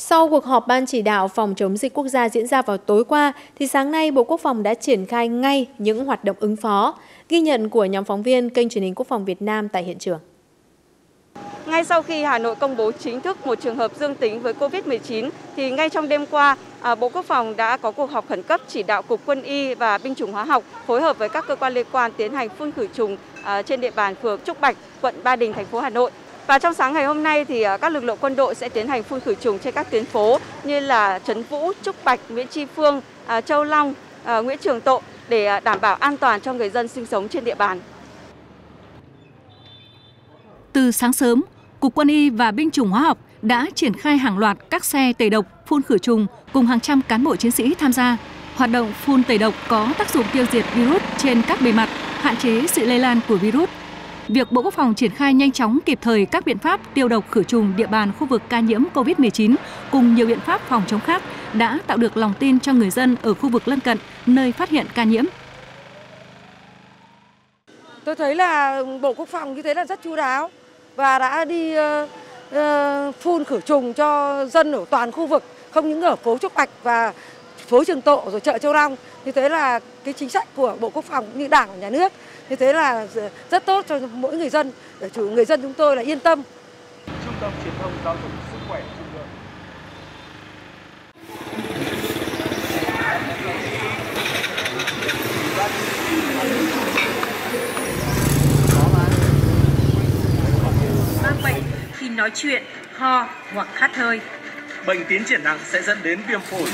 Sau cuộc họp Ban chỉ đạo phòng chống dịch quốc gia diễn ra vào tối qua, thì sáng nay Bộ Quốc phòng đã triển khai ngay những hoạt động ứng phó, ghi nhận của nhóm phóng viên kênh truyền hình Quốc phòng Việt Nam tại hiện trường. Ngay sau khi Hà Nội công bố chính thức một trường hợp dương tính với COVID-19, thì ngay trong đêm qua, à, Bộ Quốc phòng đã có cuộc họp khẩn cấp chỉ đạo Cục Quân y và Binh chủng hóa học phối hợp với các cơ quan liên quan tiến hành phun khử trùng à, trên địa bàn phường Trúc Bạch, quận Ba Đình, thành phố Hà Nội. Và trong sáng ngày hôm nay thì à, các lực lượng quân đội sẽ tiến hành phun khử trùng trên các tuyến phố như là Trấn Vũ, Trúc Bạch, Nguyễn Tri Phương, à, Châu Long, à, Nguyễn Trường Tộ để đảm bảo an toàn cho người dân sinh sống trên địa bàn. Từ sáng sớm, Cục Quân y và Binh chủng hóa học đã triển khai hàng loạt các xe tẩy độc phun khử trùng cùng hàng trăm cán bộ chiến sĩ tham gia. Hoạt động phun tẩy độc có tác dụng tiêu diệt virus trên các bề mặt, hạn chế sự lây lan của virus. Việc Bộ Quốc phòng triển khai nhanh chóng kịp thời các biện pháp tiêu độc khử trùng địa bàn khu vực ca nhiễm COVID-19 cùng nhiều biện pháp phòng chống khác đã tạo được lòng tin cho người dân ở khu vực lân cận nơi phát hiện ca nhiễm. Tôi thấy là Bộ Quốc phòng như thế là rất chú đáo và đã đi uh, uh, phun khử trùng cho dân ở toàn khu vực, không những ở phố Trúc Bạch và phố Trường Tộ rồi chợ Châu Long. Như thế là cái chính sách của Bộ Quốc phòng như Đảng và Nhà nước như thế là rất tốt cho mỗi người dân để chủ người dân chúng tôi là yên tâm. Trung tâm truyền thông giáo dục sức khỏe Trung ương. nói chuyện, ho hoặc khát hơi. Bệnh tiến triển nặng sẽ dẫn đến viêm phổi.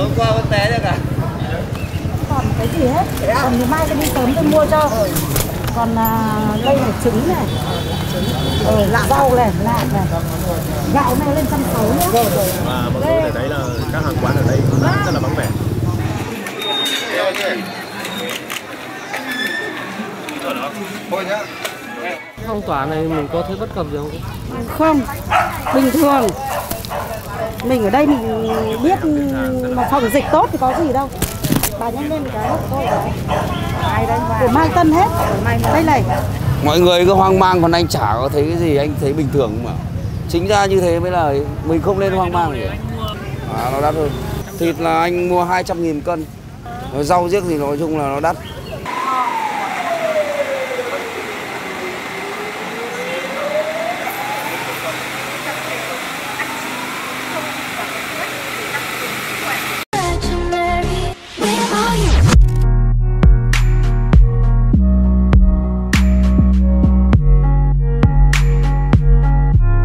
Tối qua vẫn té được à? Còn cái gì hết, còn ngày mai tôi đi sớm tôi mua cho. Còn à, đây là trứng này, ờ, rau này, lạc này, gạo này lên trăm sáu nhé. Và mọi người có thấy là các hàng quán ở đây rất là vắng vẻ. Phong tỏa này mình có thấy bất cập gì không? Không, bình thường. Mình ở đây mình biết mà phòng dịch tốt thì có gì đâu. Bà nhanh lên một cái thôi. Của Mai Tân hết. Đây này. Mọi người cứ hoang mang còn anh chả có thấy cái gì, anh thấy bình thường mà. Chính ra như thế mới là mình không nên hoang mang gì. À, nó đắt hơn. Thịt là anh mua 200 nghìn cân. Rau riếc thì nói chung là nó đắt.